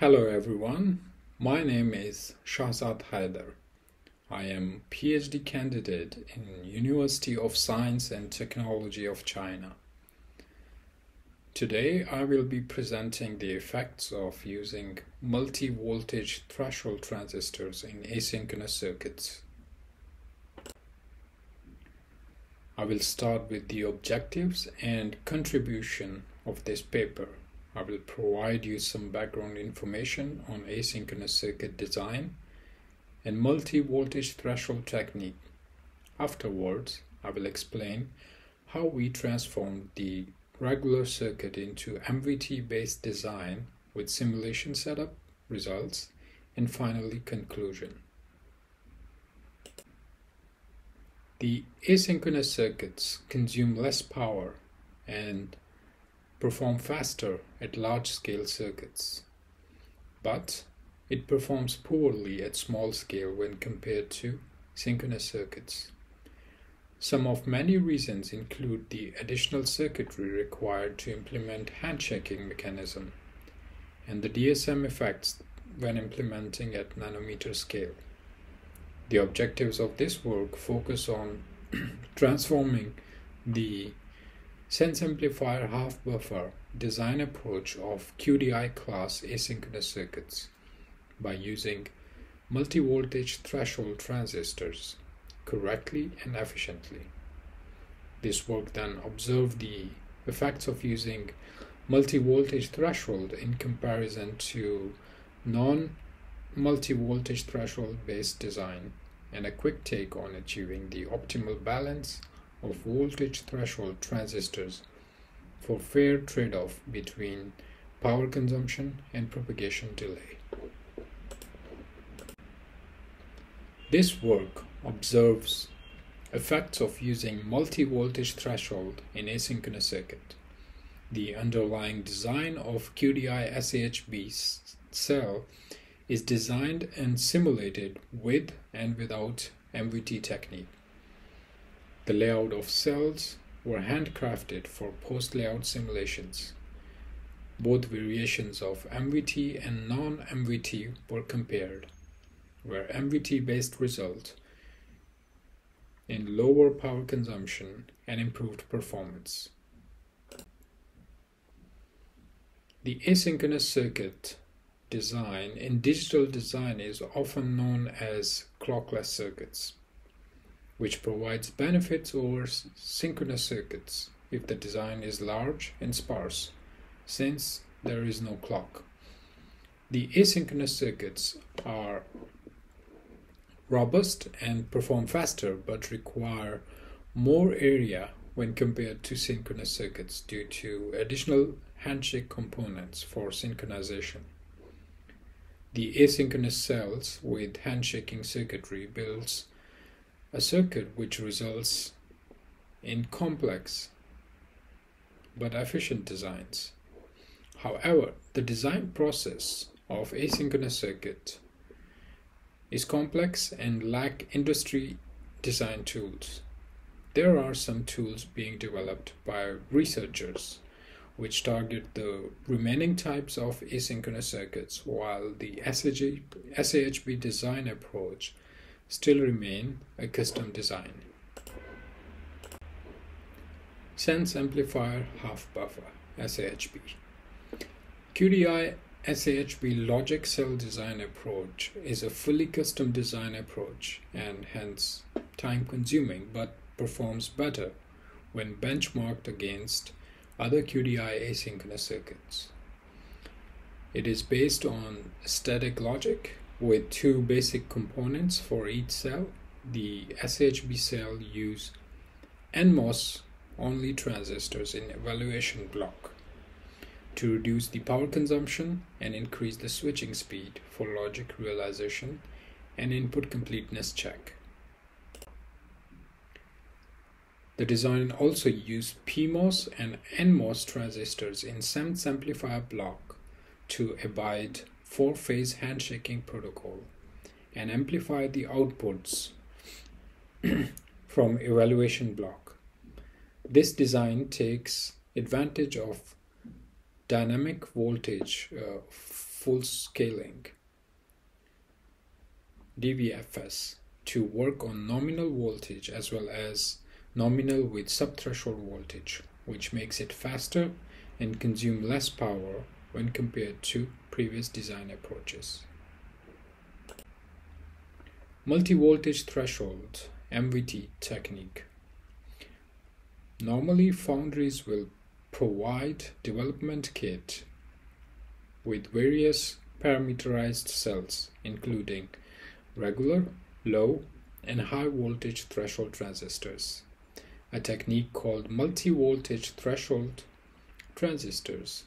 Hello everyone, my name is Shahzad Haider. I am PhD candidate in University of Science and Technology of China. Today I will be presenting the effects of using multi-voltage threshold transistors in asynchronous circuits. I will start with the objectives and contribution of this paper. I will provide you some background information on asynchronous circuit design and multi-voltage threshold technique. Afterwards, I will explain how we transformed the regular circuit into MVT-based design with simulation setup, results, and finally conclusion. The asynchronous circuits consume less power and perform faster at large-scale circuits, but it performs poorly at small scale when compared to synchronous circuits. Some of many reasons include the additional circuitry required to implement handshaking mechanism and the DSM effects when implementing at nanometer scale. The objectives of this work focus on transforming the Sense amplifier half buffer design approach of QDI class asynchronous circuits by using multi-voltage threshold transistors correctly and efficiently. This work then observed the effects of using multi-voltage threshold in comparison to non-multi-voltage threshold based design and a quick take on achieving the optimal balance of voltage threshold transistors for fair trade-off between power consumption and propagation delay. This work observes effects of using multi-voltage threshold in asynchronous circuit. The underlying design of QDI SAHB cell is designed and simulated with and without MVT technique. The layout of cells were handcrafted for post-layout simulations. Both variations of MVT and non-MVT were compared, where MVT-based results in lower power consumption and improved performance. The asynchronous circuit design in digital design is often known as clockless circuits which provides benefits over synchronous circuits if the design is large and sparse, since there is no clock. The asynchronous circuits are robust and perform faster but require more area when compared to synchronous circuits due to additional handshake components for synchronization. The asynchronous cells with handshaking circuitry builds a circuit which results in complex but efficient designs. However, the design process of asynchronous circuit is complex and lack industry design tools. There are some tools being developed by researchers which target the remaining types of asynchronous circuits while the SAHB design approach still remain a custom design. Sense Amplifier Half Buffer SAHB QDI SAHB logic cell design approach is a fully custom design approach and hence time consuming but performs better when benchmarked against other QDI asynchronous circuits. It is based on static logic with two basic components for each cell. The SHB cell use NMOS only transistors in evaluation block to reduce the power consumption and increase the switching speed for logic realization and input completeness check. The design also used PMOS and NMOS transistors in sense amplifier block to abide four phase handshaking protocol and amplify the outputs from evaluation block. This design takes advantage of dynamic voltage uh, full scaling DVFS to work on nominal voltage as well as nominal with subthreshold voltage, which makes it faster and consume less power when compared to previous design approaches. Multi-voltage threshold MVT technique. Normally foundries will provide development kit with various parameterized cells including regular, low, and high voltage threshold transistors. A technique called multi-voltage threshold transistors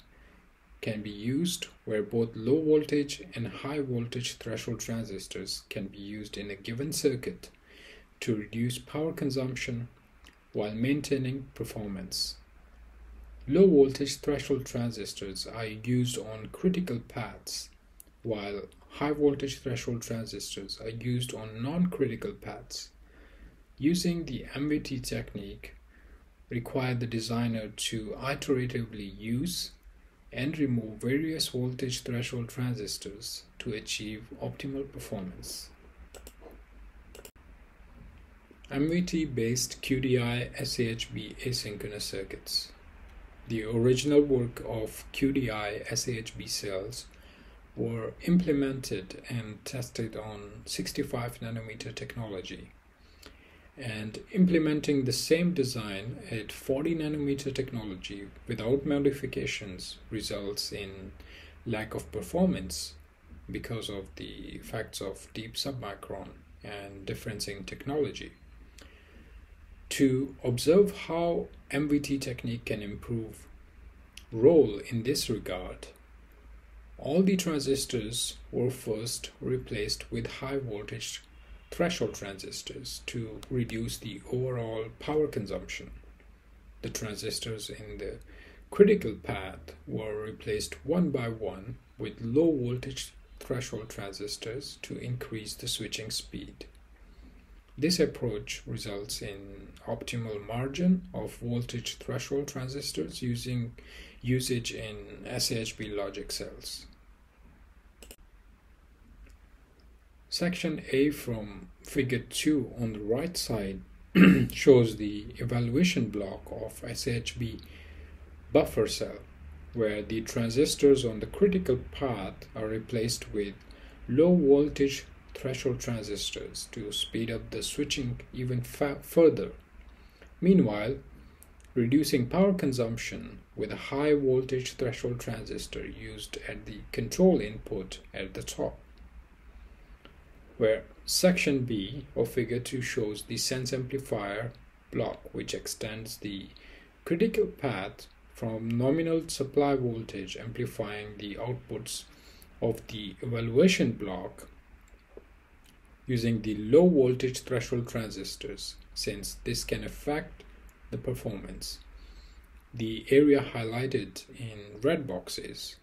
can be used where both low voltage and high voltage threshold transistors can be used in a given circuit to reduce power consumption while maintaining performance. Low voltage threshold transistors are used on critical paths while high voltage threshold transistors are used on non-critical paths. Using the MVT technique required the designer to iteratively use and remove various voltage threshold transistors to achieve optimal performance. MVT based QDI SAHB asynchronous circuits. The original work of QDI SAHB cells were implemented and tested on 65 nanometer technology. And implementing the same design at 40 nanometer technology without modifications results in lack of performance because of the effects of deep submicron and difference in technology. To observe how MVT technique can improve role in this regard, all the transistors were first replaced with high voltage threshold transistors to reduce the overall power consumption. The transistors in the critical path were replaced one by one with low voltage threshold transistors to increase the switching speed. This approach results in optimal margin of voltage threshold transistors using usage in SAHB logic cells. Section A from figure 2 on the right side shows the evaluation block of SHB buffer cell where the transistors on the critical path are replaced with low voltage threshold transistors to speed up the switching even further. Meanwhile, reducing power consumption with a high voltage threshold transistor used at the control input at the top. Where section B of figure 2 shows the sense amplifier block which extends the critical path from nominal supply voltage amplifying the outputs of the evaluation block using the low voltage threshold transistors since this can affect the performance. The area highlighted in red boxes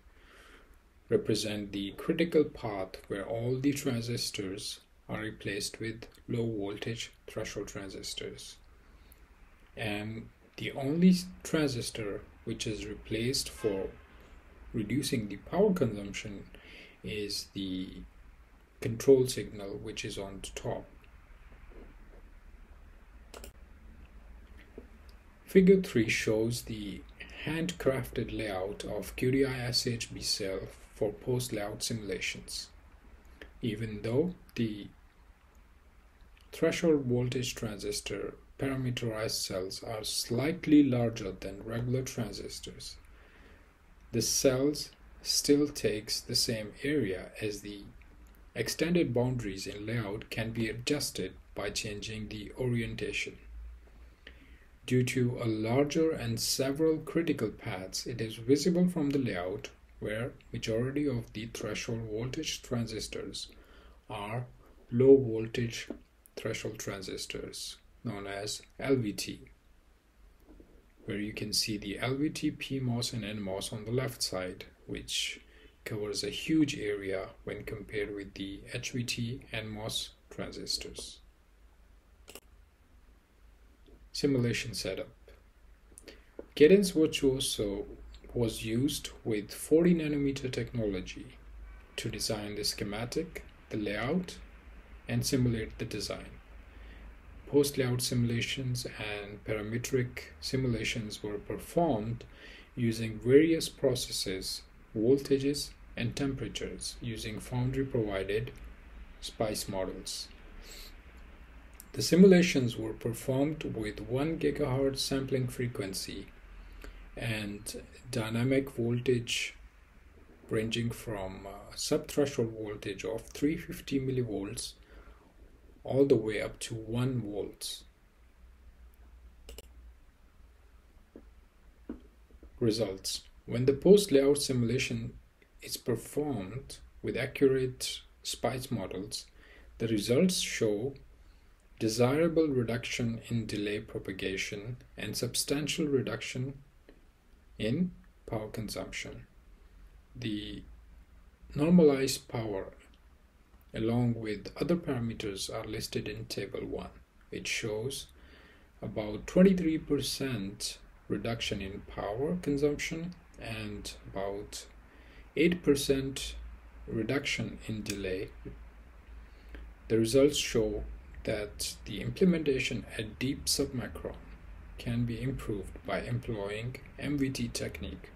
represent the critical path where all the transistors are replaced with low voltage threshold transistors. And the only transistor which is replaced for reducing the power consumption is the control signal which is on the top. Figure 3 shows the handcrafted layout of QDI SAHB cell for post-layout simulations. Even though the threshold voltage transistor parameterized cells are slightly larger than regular transistors, the cells still takes the same area as the extended boundaries in layout can be adjusted by changing the orientation. Due to a larger and several critical paths, it is visible from the layout where majority of the threshold voltage transistors are low voltage threshold transistors known as LVT where you can see the LVT PMOS and NMOS on the left side which covers a huge area when compared with the HVT NMOS transistors. Simulation setup. Cadence Virtuoso was used with 40 nanometer technology to design the schematic, the layout, and simulate the design. Post layout simulations and parametric simulations were performed using various processes, voltages, and temperatures using foundry provided SPICE models. The simulations were performed with 1 GHz sampling frequency and dynamic voltage ranging from uh, sub-threshold voltage of 350 millivolts all the way up to 1 volts. Results When the post layout simulation is performed with accurate SPICE models, the results show desirable reduction in delay propagation and substantial reduction in power consumption. The normalized power along with other parameters are listed in table 1. It shows about 23% reduction in power consumption and about 8% reduction in delay. The results show that the implementation at deep submicron can be improved by employing MVT technique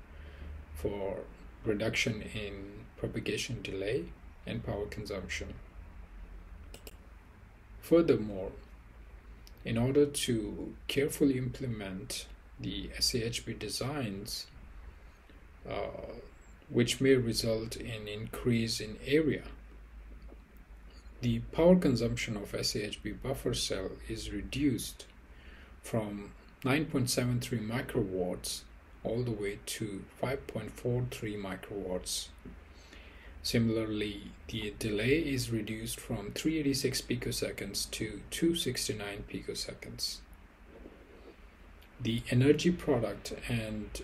for reduction in propagation delay and power consumption. Furthermore, in order to carefully implement the SAHB designs, uh, which may result in increase in area the power consumption of SAHB buffer cell is reduced from 9.73 microwatts all the way to 5.43 microwatts. Similarly, the delay is reduced from 386 picoseconds to 269 picoseconds. The energy product and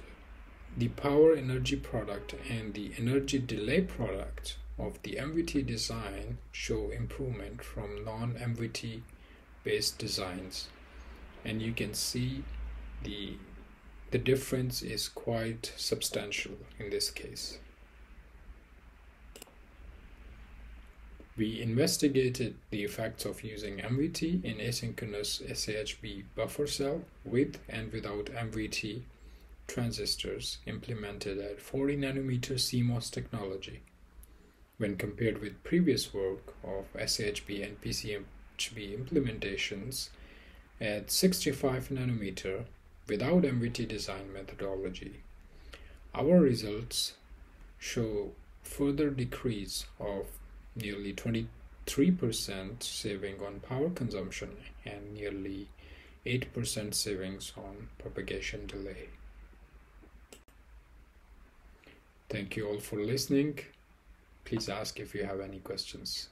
the power energy product and the energy delay product of the MVT design show improvement from non-MVT based designs and you can see the the difference is quite substantial in this case. We investigated the effects of using MVT in asynchronous SAHB buffer cell with and without MVT transistors implemented at 40 nanometer CMOS technology when compared with previous work of SHB and PCHB implementations at 65 nanometer without MVT design methodology. Our results show further decrease of nearly 23% saving on power consumption and nearly 8% savings on propagation delay. Thank you all for listening. Please ask if you have any questions.